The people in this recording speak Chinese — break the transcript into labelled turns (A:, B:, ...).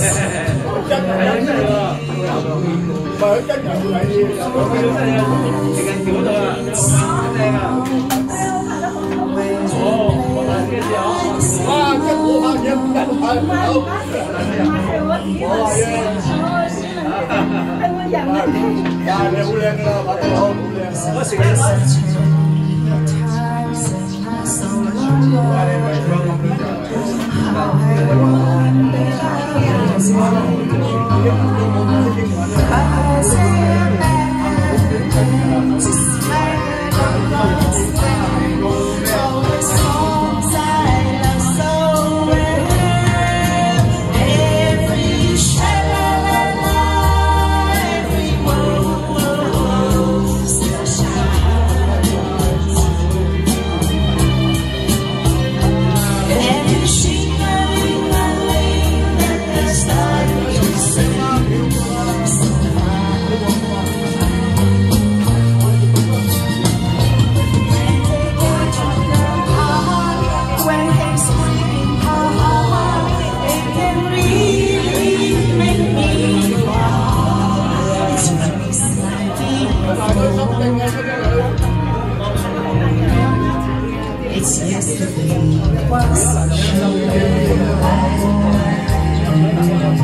A: 真哈真哈哈！係真加油！加真把这加油给拍了，我们努啊！时间不多了，好听啊！哎呦，拍的好好的，谢谢啊！哇，这头发你也不在乎？好，好啊，谢眼睛疼。大爷，好听啊，拍的好，好听。我谢谢。It's yesterday was so long.